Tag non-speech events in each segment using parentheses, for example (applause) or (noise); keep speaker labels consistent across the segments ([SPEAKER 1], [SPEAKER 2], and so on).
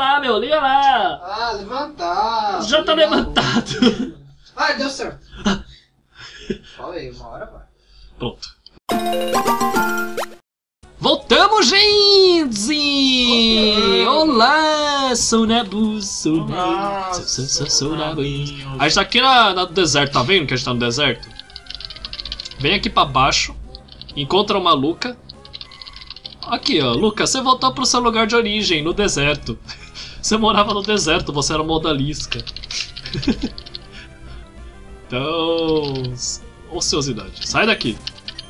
[SPEAKER 1] lá, meu, liga lá.
[SPEAKER 2] Ah, levantar.
[SPEAKER 1] Já tá levantado.
[SPEAKER 2] Ah, deu certo. Fala aí, uma hora vai.
[SPEAKER 1] Pronto. Voltamos, gente! Olá, sou Nabu, sou Nabu, sou, sou, sou, sou Nabu. A gente tá aqui na, na- no deserto, tá vendo que a gente tá no deserto? Vem aqui pra baixo, encontra uma Luca. Aqui, ó, Luca, você voltou pro seu lugar de origem, no deserto. Você morava no deserto, você era uma odalisca. então. Ociosidade. Sai daqui.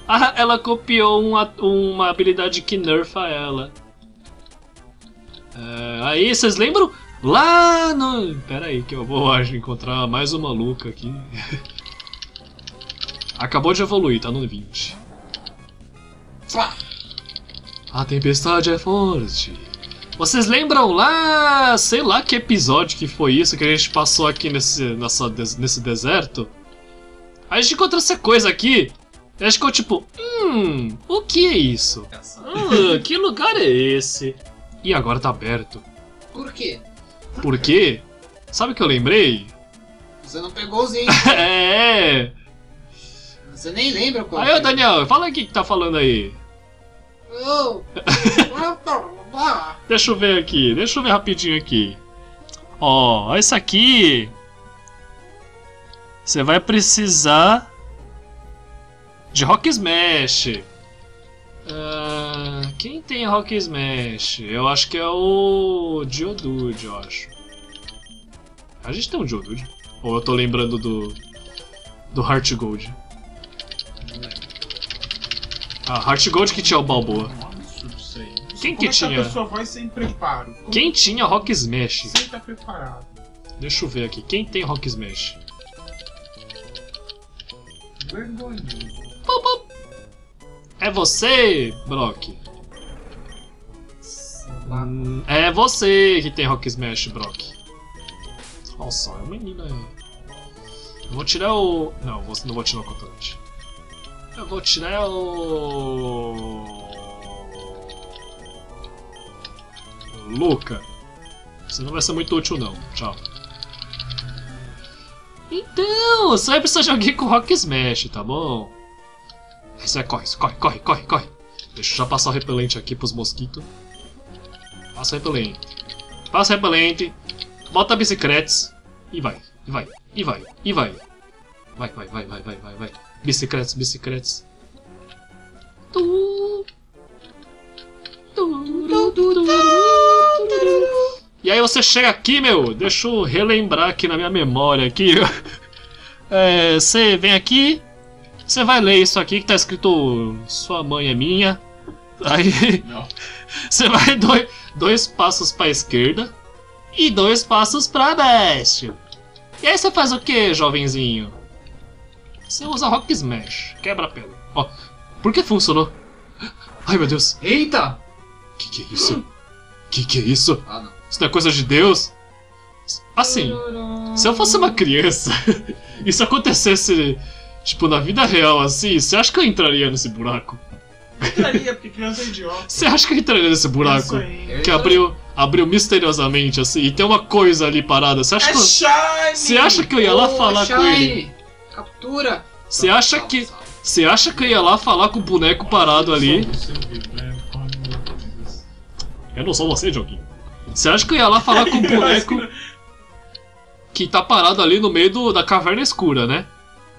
[SPEAKER 1] Ah, ela copiou uma, uma habilidade que nerfa ela. É, aí, vocês lembram? Lá no. Pera aí, que eu vou (laughs) encontrar mais uma Luca aqui. (laughs) Acabou de evoluir, tá no 20. A tempestade é forte. Vocês lembram lá, sei lá que episódio que foi isso que a gente passou aqui nesse, nessa, nesse deserto? A gente encontrou essa coisa aqui. E a gente ficou tipo, hum, o que é isso? Hum, que lugar é esse? E agora tá aberto.
[SPEAKER 2] Por quê?
[SPEAKER 1] Por quê? Sabe o que eu lembrei?
[SPEAKER 2] Você não pegou os itens. (laughs)
[SPEAKER 1] é.
[SPEAKER 2] Você nem lembra qual.
[SPEAKER 1] Aí, ô Daniel, fala aí o que que tá falando aí. (laughs)
[SPEAKER 2] Oh.
[SPEAKER 1] Deixa eu ver aqui, deixa eu ver rapidinho aqui. Ó, esse aqui. Você vai precisar de Rock Smash. Ah, quem tem Rock Smash? Eu acho que é o Geodude, eu acho. A gente tem um Geodude. Ou eu tô lembrando do. do Heart Gold. Ah, Heart Gold que tinha o Balboa. Quem
[SPEAKER 3] Como
[SPEAKER 1] que tinha?
[SPEAKER 3] Que a pessoa vai sem preparo? Como
[SPEAKER 1] Quem tinha Rock Smash?
[SPEAKER 3] Sem tá preparado.
[SPEAKER 1] Deixa eu ver aqui. Quem tem Rock Smash?
[SPEAKER 3] Vergonhoso.
[SPEAKER 1] É você, Brock? Hum, é você que tem Rock Smash, Brock. Nossa, é uma menina aí. Eu vou tirar o. Não, não vou tirar o controlante. Eu vou tirar o. Luca. Você não vai ser muito útil, não. Tchau. Então, vai precisar de alguém com Rock Smash, tá bom? Isso é, corre, corre, corre, corre, corre. Deixa eu já passar o repelente aqui pros mosquitos. Passa o repelente. Passa o repelente. Bota bicicletas. E vai, e vai, e vai, e vai. Vai, vai, vai, vai, vai, vai, vai. Bicicletas, bicicletas. Tu, tu, tu, tu, tu. E aí você chega aqui, meu. Deixa eu relembrar aqui na minha memória aqui. (laughs) É, Você vem aqui. Você vai ler isso aqui que tá escrito Sua mãe é minha. (laughs) Aí
[SPEAKER 3] Não. (laughs)
[SPEAKER 1] você vai dois, dois passos pra esquerda e dois passos pra baixo. E aí você faz o que, jovenzinho? Você usa Rock Smash, quebra pedra. Ó, por que funcionou? (gasps) Ai meu Deus,
[SPEAKER 2] Eita!
[SPEAKER 1] que que é isso? Que que é isso?
[SPEAKER 2] Ah, não.
[SPEAKER 1] Isso não é coisa de Deus? Assim, se eu fosse uma criança (laughs) e isso acontecesse, tipo, na vida real assim, você acha que eu entraria nesse buraco?
[SPEAKER 3] Entraria, porque criança é idiota.
[SPEAKER 1] Você acha que eu entraria nesse buraco?
[SPEAKER 3] Aí.
[SPEAKER 1] Que abriu, abriu misteriosamente assim e tem uma coisa ali parada. Você acha
[SPEAKER 3] É
[SPEAKER 1] que eu,
[SPEAKER 3] Shine!
[SPEAKER 1] você acha que eu ia lá falar com
[SPEAKER 2] Shine!
[SPEAKER 1] ele?
[SPEAKER 2] Captura!
[SPEAKER 1] Você acha que você acha que eu ia lá falar com o boneco parado ali?
[SPEAKER 3] Né?
[SPEAKER 1] Eu não sou você, Joguinho. Você acha que eu ia lá falar com o (laughs) boneco que tá parado ali no meio do- da caverna escura, né?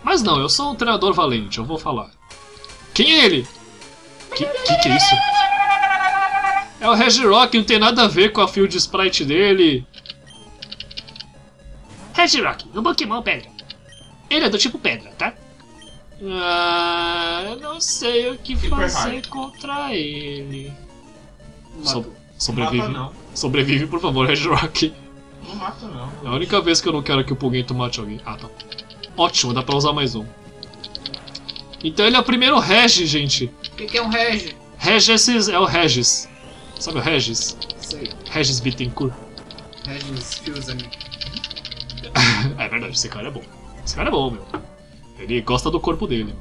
[SPEAKER 1] Mas não, eu sou um treinador valente, eu vou falar. Quem é ele? Que que, que é isso? É o Regirock, não tem nada a ver com a field sprite dele. Regirock, no Pokémon Pedra. Ele é do tipo Pedra, tá? Ah, eu não sei o que
[SPEAKER 3] Tipo
[SPEAKER 1] fazer contra ele.
[SPEAKER 2] Matou.
[SPEAKER 1] So- sobrevive.
[SPEAKER 3] Mata não.
[SPEAKER 1] Sobrevive, por favor, Regirock.
[SPEAKER 3] Não mata não.
[SPEAKER 1] É a única vez que eu não quero que o Pugento mate alguém. Ah, tá. Ótimo, dá pra usar mais um. Então ele é o primeiro Regi, gente.
[SPEAKER 2] O que, que é um rege?
[SPEAKER 1] Regis é o Regis. Sabe o Regis?
[SPEAKER 2] Sei.
[SPEAKER 1] Regis Bittencourt.
[SPEAKER 2] Regis Fusami. (laughs)
[SPEAKER 1] É verdade, esse cara é bom. Esse cara é bom, meu. Ele gosta do corpo dele.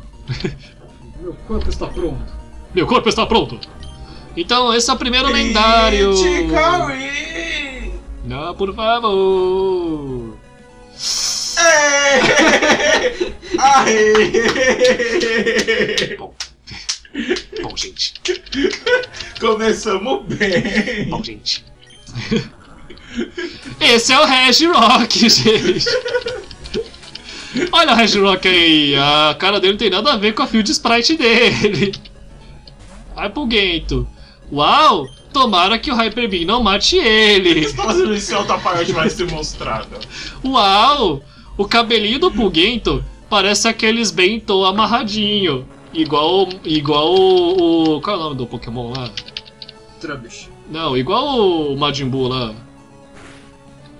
[SPEAKER 2] Meu corpo está pronto.
[SPEAKER 1] Meu corpo está pronto! Então, esse é o primeiro lendário.
[SPEAKER 3] Critical Hit!
[SPEAKER 1] Ah, por favor.
[SPEAKER 3] Ei! (laughs) Aê!
[SPEAKER 1] Bom. Bom, gente.
[SPEAKER 3] Começamos bem.
[SPEAKER 1] Bom, gente. Esse é o Reg Rock, gente. Olha o Reg Rock aí. A cara dele não tem nada a ver com a Field Sprite dele. Vai pro Gento. Uau! Tomara que o Hyper Beam não mate ele. (laughs)
[SPEAKER 3] Você tá fazendo isso em outra parte vai ser mostrada.
[SPEAKER 1] Uau! O cabelinho do Pugento parece aqueles bento amarradinho. Igual. Igual o, o. Qual é o nome do Pokémon lá?
[SPEAKER 2] Trubbish.
[SPEAKER 1] Não, igual o Majin Buu lá.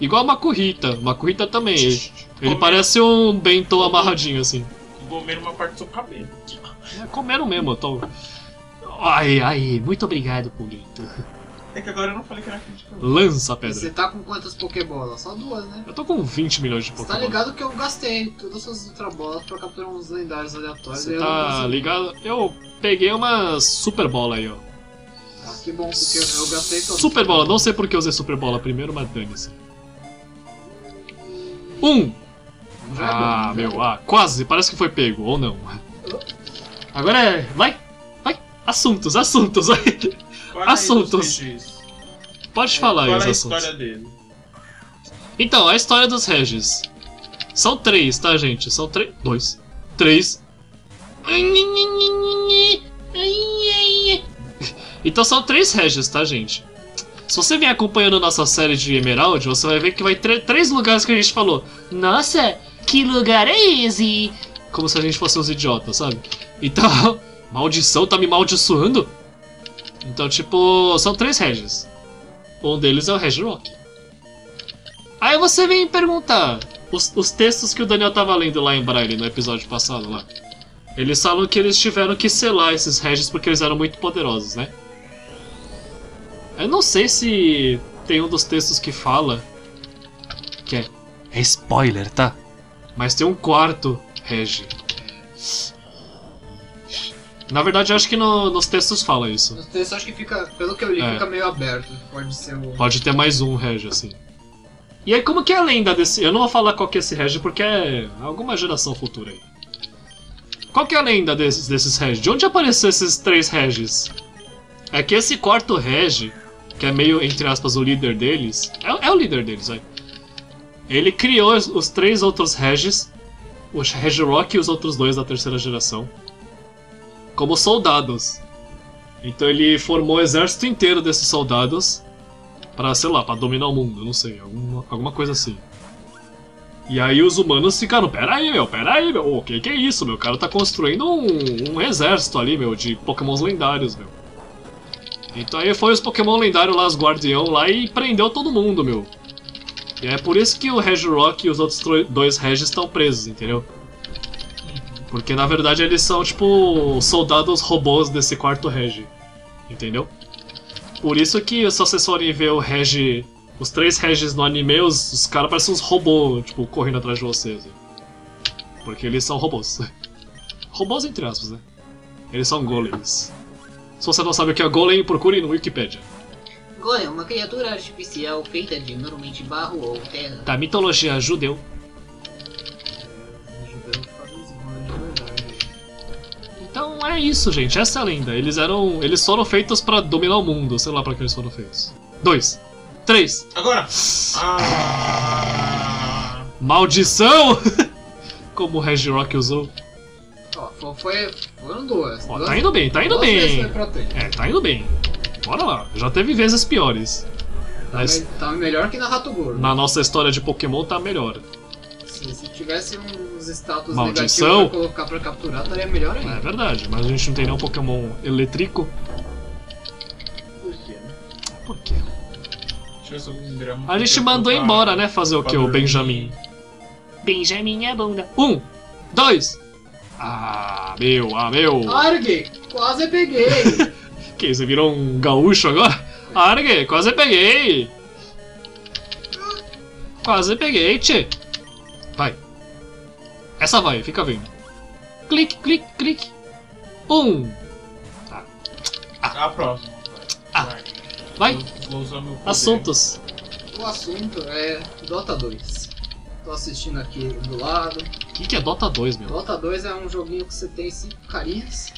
[SPEAKER 1] Igual a Makurita. Makurita também. Ele, ele parece um bento amarradinho assim.
[SPEAKER 3] Comer uma parte do seu cabelo.
[SPEAKER 1] É, comeram mesmo, eu tô. Ai, ai, muito obrigado, Pugento.
[SPEAKER 3] É que agora eu não falei que era crítica.
[SPEAKER 1] Lança a
[SPEAKER 2] E Você tá com quantas Pokébolas? Só duas, né?
[SPEAKER 1] Eu tô com 20 milhões de
[SPEAKER 2] Você tá ligado que eu gastei todas as Ultrabolas pra capturar uns lendários aleatórios.
[SPEAKER 1] Você
[SPEAKER 2] e eu não
[SPEAKER 1] tá
[SPEAKER 2] consegui.
[SPEAKER 1] ligado? Eu peguei uma Super Bola aí, ó.
[SPEAKER 2] Ah, que bom, porque eu, eu gastei todas.
[SPEAKER 1] Super Bola, não sei porque eu usei Super Bola primeiro, mas dane-se. Um!
[SPEAKER 2] Já é
[SPEAKER 1] Ah,
[SPEAKER 2] bom,
[SPEAKER 1] meu,
[SPEAKER 2] já é
[SPEAKER 1] ah, quase, parece que foi pego, ou não. Agora é. Vai! Assuntos, assuntos! (laughs)
[SPEAKER 3] Fala
[SPEAKER 1] Assuntos. Pode falar aí os
[SPEAKER 3] a
[SPEAKER 1] assuntos.
[SPEAKER 3] história dele.
[SPEAKER 1] Então, a história dos Regis. São três, tá, gente? São três. Dois. Três. Então são três Regis, tá, gente? Se você vem acompanhando nossa série de Emerald, você vai ver que vai ter três lugares que a gente falou. Nossa, que lugar é esse? Como se a gente fosse uns idiotas, sabe? Então, (laughs) maldição tá me maldiçoando? Então, tipo, são três Regis. Um deles é o Reg Rock. Aí você vem perguntar os, os textos que o Daniel tava lendo lá em Braille no episódio passado lá. Eles falam que eles tiveram que selar esses regis porque eles eram muito poderosos, né? Eu não sei se tem um dos textos que fala que é, é spoiler, tá? Mas tem um quarto regi. Na verdade, eu acho que no- nos textos fala isso.
[SPEAKER 2] Nos textos acho que fica, pelo que eu li,
[SPEAKER 1] É.
[SPEAKER 2] fica meio aberto. Pode ser o.
[SPEAKER 1] Pode ter mais um Regi, assim. E aí, como que é a lenda desse. Eu não vou falar qual que é esse Regi porque é alguma geração futura aí. Qual que é a lenda desses, desses Regis? De onde apareceu esses três Regis? É que esse quarto Regi, que é meio, entre aspas, o líder deles. É, é o líder deles, vai. Ele criou os, os três outros Regis, o Regirock e os outros dois da terceira geração, como soldados. Então ele formou o exército inteiro desses soldados Pra, sei lá, pra dominar o mundo, não sei, alguma, alguma coisa assim. E aí os humanos ficaram, pera aí, meu, pera aí, meu, o que que é isso, meu? O cara tá construindo um, um exército ali, meu, de pokémons lendários, meu. Então aí foi os pokémon lendários lá, os guardião lá, e prendeu todo mundo, meu. E é por isso que o Regirock e os outros tro- dois Regis estão presos, entendeu? Porque na verdade eles são, tipo, soldados robôs desse quarto Regi. Entendeu? Por isso que se vocês forem ver o Regi. Os três Regis no anime, os, os caras parecem uns robôs, tipo, correndo atrás de vocês. né? Porque eles são robôs. (laughs) robôs entre aspas, né? Eles são golems. Se você não sabe o que é golem, procure no Wikipedia.
[SPEAKER 2] Golem é uma criatura artificial feita de normalmente barro ou terra.
[SPEAKER 1] Da mitologia judeu. É isso, gente. Essa é a lenda. Eles eram. Eles foram feitos pra dominar o mundo. Sei lá pra que eles foram feitos. Dois. Três.
[SPEAKER 3] Agora! Ah!
[SPEAKER 1] Maldição! (laughs) Como o Regirock usou.
[SPEAKER 2] Ó, fo- foi, foram duas.
[SPEAKER 1] Ó,
[SPEAKER 2] duas
[SPEAKER 1] tá indo bem, tá indo bem. É, tá indo bem. Bora lá. Já teve vezes piores. Mas
[SPEAKER 2] Tá melhor que na Rato Gordo.
[SPEAKER 1] na nossa história de Pokémon tá melhor.
[SPEAKER 2] Se, se tivesse uns status
[SPEAKER 1] Maldição.
[SPEAKER 2] negativos pra colocar pra capturar, estaria melhor
[SPEAKER 1] É
[SPEAKER 2] ainda.
[SPEAKER 1] verdade, mas a gente não tem nenhum Pokémon elétrico.
[SPEAKER 2] Por quê, né?
[SPEAKER 1] Por quê?
[SPEAKER 3] Deixa eu ver se eu virar um
[SPEAKER 1] A gente mandou embora, né? Fazer o que? O. Benjamin. Benjamin é bunda. Um, dois. Ah, meu, ah, meu.
[SPEAKER 2] Argue! Quase peguei! (laughs)
[SPEAKER 1] Que, você virou um gaúcho agora? Argue, quase peguei. Quase peguei, tchê. Essa vai, fica vendo. Clique, clique, clique. Um.
[SPEAKER 3] A próxima.
[SPEAKER 1] Ah.
[SPEAKER 3] Vai.
[SPEAKER 1] Vai.
[SPEAKER 3] Vou- vou usar meu poder.
[SPEAKER 1] Assuntos.
[SPEAKER 2] O assunto é Dota 2. Tô assistindo aqui do lado.
[SPEAKER 1] O que, que é Dota 2, meu?
[SPEAKER 2] Dota 2 é um joguinho que você tem cinco carinhas,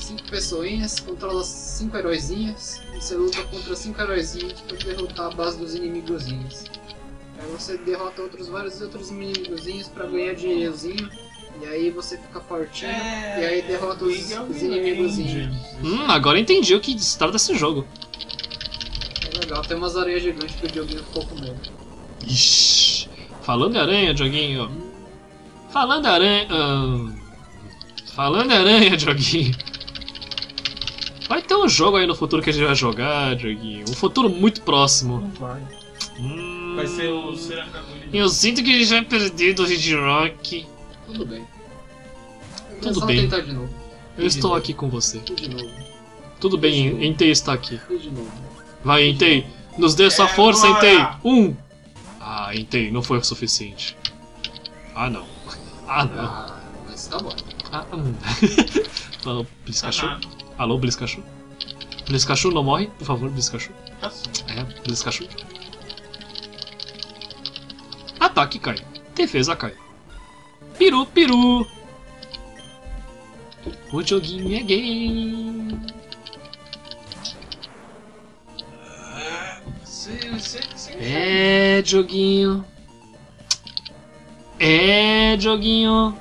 [SPEAKER 2] cinco pessoinhas, controla cinco heróizinhas, e você luta contra cinco heróizinhos pra derrotar a base dos inimigozinhos. Aí você derrota outros vários outros inimigozinhos pra ganhar dinheirozinho, e aí você fica fortinho, e aí derrota os,
[SPEAKER 3] of
[SPEAKER 2] os inimigozinhos.
[SPEAKER 1] Hum, agora eu entendi o que se trata desse jogo.
[SPEAKER 2] É legal, tem umas aranhas gigantes que o Dioguinho ficou com medo.
[SPEAKER 1] Ixi. Falando em aranha, Dioguinho. Falando em aranha. falando em aranha, (laughs) Dioguinho. Vai ter um jogo aí no futuro que a gente vai jogar, Dioguinho. Um futuro muito próximo.
[SPEAKER 3] Não vai.
[SPEAKER 1] Hum,
[SPEAKER 3] Vai ser o Serangaguri.
[SPEAKER 1] Eu sinto que a gente vai perder do Red Rock.
[SPEAKER 2] Tudo bem.
[SPEAKER 1] Tudo
[SPEAKER 2] é só
[SPEAKER 1] bem.
[SPEAKER 2] tentar de novo.
[SPEAKER 1] Eu estou aqui com você.
[SPEAKER 2] Tudo de novo.
[SPEAKER 1] Tudo bem, Entei está aqui.
[SPEAKER 2] Tudo de novo.
[SPEAKER 1] Vai, Entei. Nos dê sua
[SPEAKER 3] É
[SPEAKER 1] força,
[SPEAKER 3] agora.
[SPEAKER 1] Entei. Um. Ah, Entei, não foi o suficiente. Ah, não. Ah, não.
[SPEAKER 2] Ah, mas tá bom.
[SPEAKER 1] Ah, hum. (laughs) Alô,
[SPEAKER 3] Tá
[SPEAKER 1] Bliskachu?
[SPEAKER 3] nada.
[SPEAKER 1] Alô, Bliskachu? Bliskachu, não morre, por favor, Bliskachu.
[SPEAKER 3] Tá sim.
[SPEAKER 1] É, Bliskachu. Ataque cai. Defesa cai. Peru, peru. O joguinho é gay. É, joguinho. É, joguinho.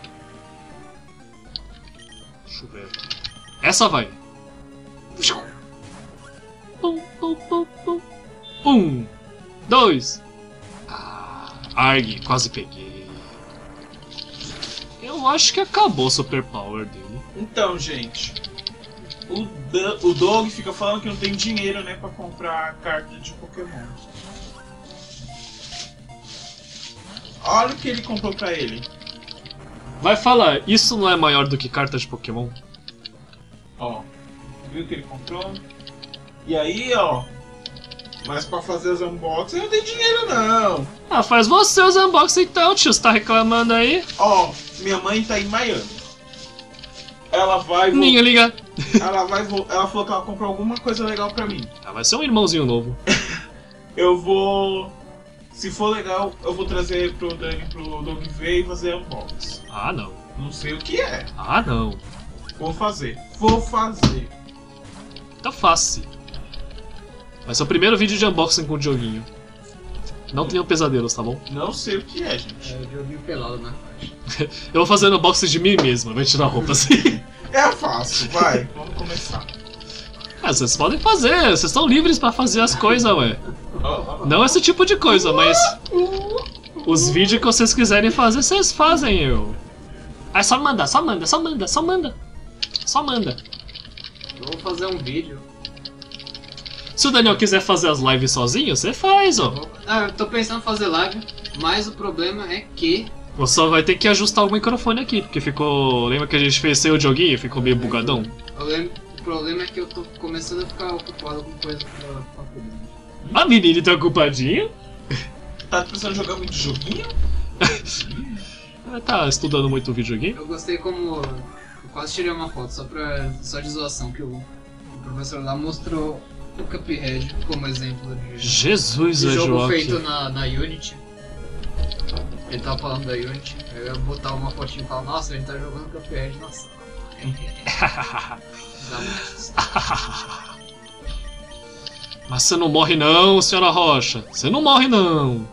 [SPEAKER 1] Essa vai. Pum, pum, pum, pum. Um, dois. Arg, quase peguei. Eu acho que acabou o Super Power dele.
[SPEAKER 3] Então, gente. O, Dan- o Doug fica falando que não tem dinheiro, né, pra comprar carta de Pokémon. Olha o que ele comprou pra ele.
[SPEAKER 1] Vai falar, isso não é maior do que carta de Pokémon?
[SPEAKER 3] Ó. Viu o que ele comprou? E aí, ó. Mas pra fazer as unboxings não tem dinheiro não.
[SPEAKER 1] Ah, faz você os unboxing então, tio. Você tá reclamando aí?
[SPEAKER 3] Ó, minha mãe tá em Miami. Ela vai
[SPEAKER 1] Ninguém liga.
[SPEAKER 3] ela vai ela falou que ela comprou alguma coisa legal pra mim.
[SPEAKER 1] Ah, vai ser um irmãozinho novo. (laughs)
[SPEAKER 3] Eu vou se for legal, eu vou trazer pro Dani pro Doug ver e fazer unboxing.
[SPEAKER 1] Ah, não.
[SPEAKER 3] Não sei o que é.
[SPEAKER 1] Ah, não.
[SPEAKER 3] Vou fazer. Vou fazer.
[SPEAKER 1] Tá fácil. Vai ser o primeiro vídeo de unboxing com o Dioguinho. Não tenham pesadelos, tá bom?
[SPEAKER 3] Não sei o que é, gente.
[SPEAKER 2] É, o Dioguinho pelado na faixa. (laughs)
[SPEAKER 1] Eu vou fazer unboxing de mim mesmo, vai tirar a roupa assim. (laughs)
[SPEAKER 3] É fácil, vai. Vamos começar.
[SPEAKER 1] Ah, vocês podem fazer, vocês estão livres pra fazer as coisas, ué. Não esse tipo de coisa, mas. Os vídeos que vocês quiserem fazer, vocês fazem, eu. É só manda, só manda, só manda, só manda. Só manda.
[SPEAKER 2] Eu vou fazer um vídeo.
[SPEAKER 1] Se o Daniel quiser fazer as lives sozinho, você faz, ó.
[SPEAKER 2] Ah, eu tô pensando em fazer live, mas o problema é que.
[SPEAKER 1] Você só vai ter que ajustar o microfone aqui, porque ficou. Lembra que a gente fez sem o joguinho? Ficou meio bugadão?
[SPEAKER 2] eu lembro- o problema é que eu tô começando a ficar ocupado com coisa pra faculdade.
[SPEAKER 1] A menina tá ocupadinha?
[SPEAKER 3] Tá pensando em jogar muito joguinho?
[SPEAKER 1] Ela (laughs) tá estudando muito videogame?
[SPEAKER 2] Eu gostei como. Eu quase tirei uma foto só, pra, só de zoação que o, o professor lá mostrou o Cuphead como exemplo de,
[SPEAKER 1] Jesus,
[SPEAKER 2] de jogo feito na, na Unity. Ele tava falando da Unity, aí eu ia botar uma fotinha e falar, nossa, a gente tá jogando Cuphead na sala. (laughs) (laughs)
[SPEAKER 1] Mas você não morre não, senhora Rocha. Você não morre não.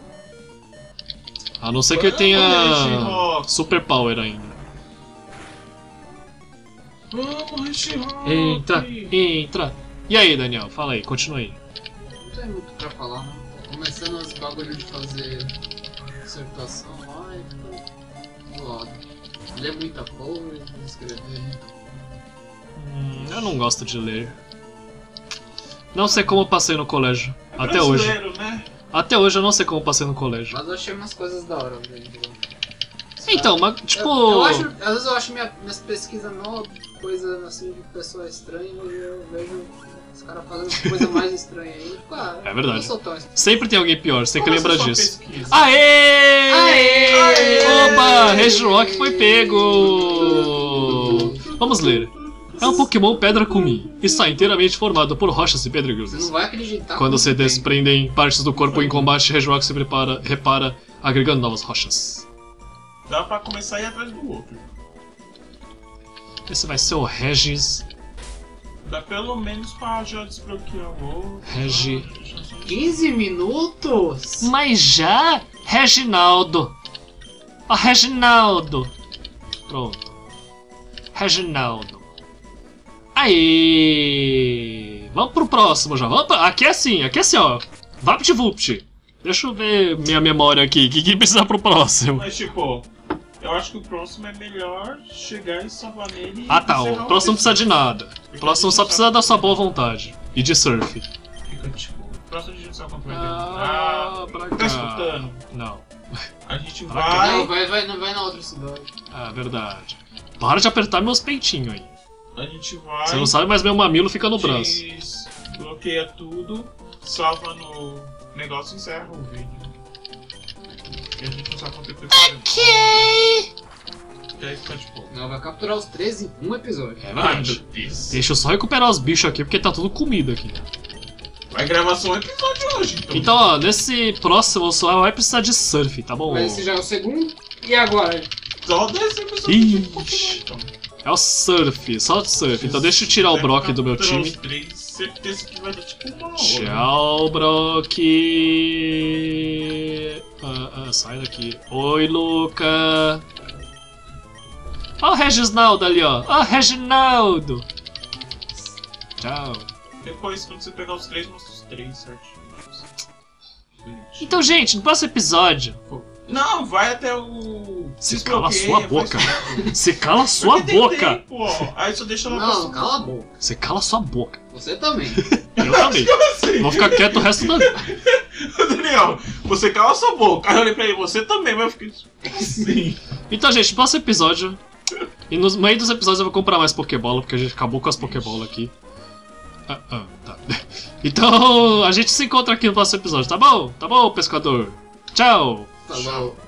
[SPEAKER 1] A não ser que ele
[SPEAKER 3] Vamos,
[SPEAKER 1] tenha super power ainda.
[SPEAKER 3] Vamos.
[SPEAKER 1] Entra, entra. E aí, Daniel? Fala aí, continua aí.
[SPEAKER 2] Não tem muito pra falar, não. Tô começando os bagulho de fazer dissertação lá e tô zoado. Ler muita coisa, escrever muita
[SPEAKER 1] Hum, eu não gosto de ler. Não sei como eu passei no colégio.
[SPEAKER 3] É
[SPEAKER 1] Até hoje.
[SPEAKER 3] né?
[SPEAKER 1] Até hoje eu não sei como eu passei no colégio.
[SPEAKER 2] Mas eu achei umas coisas da hora dentro.
[SPEAKER 1] Então, mas tipo.
[SPEAKER 2] Eu, eu acho, às vezes eu acho minha, minhas pesquisas mó coisa assim de pessoa estranha e eu vejo os caras fazendo coisa mais estranha aí.
[SPEAKER 1] É verdade. Sempre tem alguém pior, você tem que lembrar disso.
[SPEAKER 3] pesquisa?
[SPEAKER 1] Aê!
[SPEAKER 2] Aê!
[SPEAKER 1] Opa! Red Rock foi pego! Vamos ler. É um Pokémon Pedra Kumi. Está inteiramente formado por rochas e
[SPEAKER 2] Você não
[SPEAKER 1] pedregulhos.
[SPEAKER 2] vai acreditar.
[SPEAKER 1] Quando se
[SPEAKER 2] tem.
[SPEAKER 1] desprendem partes do corpo em combate, Regirock se prepara, repara, agregando novas rochas.
[SPEAKER 3] Dá pra começar a ir atrás do outro.
[SPEAKER 1] Esse vai ser o Regis.
[SPEAKER 3] Dá pelo menos pra já desbloquear o.
[SPEAKER 1] Regi.
[SPEAKER 2] 15 minutos?
[SPEAKER 1] Mas já, Reginaldo. Ó, Reginaldo. Pronto. Reginaldo. Aí. Vamos pro próximo já. Vamos pra- Aqui é assim, aqui é assim, ó. VaptVupt. Deixa eu ver minha memória aqui. O que, que precisa pro próximo?
[SPEAKER 3] Mas tipo, eu acho que o próximo é melhor chegar e salvar nele. e
[SPEAKER 1] Ah tá, o próximo não precisa de nada. O próximo só precisa da sua boa vontade. E de surf.
[SPEAKER 3] Fica tipo, o próximo a gente sabe como vai
[SPEAKER 1] Ah,
[SPEAKER 3] Ah,
[SPEAKER 1] pra
[SPEAKER 3] tá
[SPEAKER 1] cá.
[SPEAKER 3] escutando?
[SPEAKER 1] Não.
[SPEAKER 3] A gente
[SPEAKER 1] Pra
[SPEAKER 3] vai.
[SPEAKER 2] Não, vai, vai, não vai na outra cidade.
[SPEAKER 1] Ah, verdade. Para de apertar meus peitinhos aí.
[SPEAKER 3] A gente vai.
[SPEAKER 1] Você não sabe, mas meu mamilo fica no braço.
[SPEAKER 3] Bloqueia tudo, salva no negócio e encerra o vídeo. E a gente não sabe quanto tempo. Ok! E aí fica tipo.
[SPEAKER 2] Não, vai capturar os 13 em um episódio.
[SPEAKER 1] É
[SPEAKER 3] Ai
[SPEAKER 1] verdade.
[SPEAKER 3] meu Deus.
[SPEAKER 1] Deixa eu só recuperar os bichos aqui, porque tá tudo comida aqui.
[SPEAKER 3] Vai gravar só um episódio hoje, então.
[SPEAKER 1] Então, ó, nesse próximo só vai precisar de surf, tá bom?
[SPEAKER 2] Mas esse já é o segundo. E agora?
[SPEAKER 3] Só desse episódio
[SPEAKER 1] Ixi.
[SPEAKER 3] de Pokémon, então.
[SPEAKER 1] É o surf, só de surf. Então deixa eu tirar o Brock do meu
[SPEAKER 3] capturar
[SPEAKER 1] time.
[SPEAKER 3] três, certeza que vai dar tipo uma hora.
[SPEAKER 1] Tchau, Brock. Ah, ah, sai daqui. Oi, Luca. Ó o Reginaldo ali, ó. Ó o Reginaldo. Tchau.
[SPEAKER 3] Depois, quando você pegar os três, mostra os três certinho.
[SPEAKER 1] Então, gente, no próximo episódio,
[SPEAKER 3] Não, vai até o.
[SPEAKER 1] Se cala sua boca. você cala sua boca.
[SPEAKER 3] tempo, ó. Aí só deixa ela
[SPEAKER 2] Não, cala a boca.
[SPEAKER 1] Você cala sua boca.
[SPEAKER 2] Você também.
[SPEAKER 1] Eu também. (laughs) Vou ficar quieto o resto da vida. (laughs)
[SPEAKER 3] Daniel, você cala sua boca. Aí eu olhei pra ele, você também, mas eu fiquei assim.
[SPEAKER 1] Então, gente, no próximo episódio. E no meio dos episódios eu vou comprar mais Pokébola, porque a gente acabou com as Pokébola aqui. Ah, ah, tá. (laughs) Então, a gente se encontra aqui no próximo episódio, tá bom? Tá bom, pescador? Tchau!
[SPEAKER 2] Tá bom.